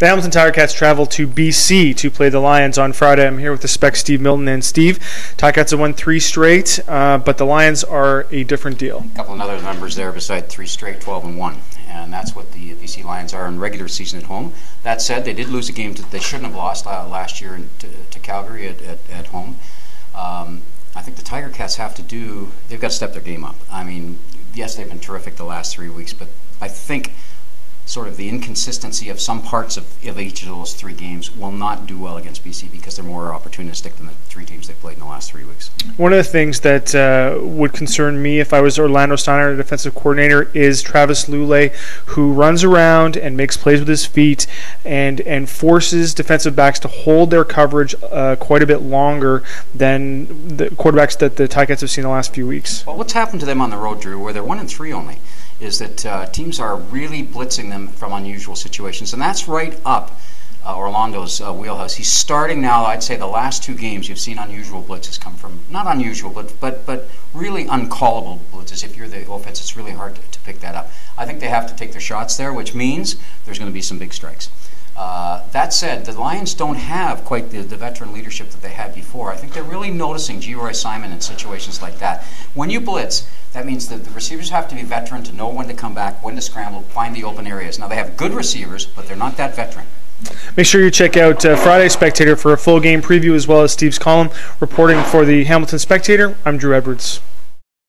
The Hamilton Tiger Cats travel to BC to play the Lions on Friday. I'm here with the spec Steve Milton and Steve. Tiger Cats have won three straight, uh, but the Lions are a different deal. A couple of other numbers there beside three straight, 12 and 1. And that's what the BC Lions are in regular season at home. That said, they did lose a game that they shouldn't have lost uh, last year to, to, Calgary at, at, at home. Um, I think the Tiger Cats have to do, they've got to step their game up. I mean, yes, they've been terrific the last three weeks, but I think sort of the inconsistency of some parts of, of each of those three games will not do well against BC because they're more opportunistic than the three teams they played in the last three weeks. One of the things that uh, would concern me if I was Orlando Steinauer, the defensive coordinator, is Travis Lulay, who runs around and makes plays with his feet and and forces defensive backs to hold their coverage uh, quite a bit longer than the quarterbacks that the Ticats have seen the last few weeks. Well, what's happened to them on the road, Drew, where they're one and three only? Is that uh, teams are really blitzing them from unusual situations, and that's right up uh, Orlando's uh, wheelhouse. He's starting now. I'd say the last two games you've seen unusual blitzes come from not unusual, but but but really uncallable blitzes. If you're the offense, it's really hard to, to pick that up. I think they have to take their shots there, which means there's going to be some big strikes. Uh, that said, the Lions don't have quite the, the, veteran leadership that they had before. I think they're really noticing Geroy Simon in situations like that. When you blitz, that means that the receivers have to be veteran to know when to come back, when to scramble, find the open areas. Now, they have good receivers, but they're not that veteran. Make sure you check out uh, Friday Spectator for a full game preview as well as Steve's column. Reporting for the Hamilton Spectator, I'm Drew Edwards.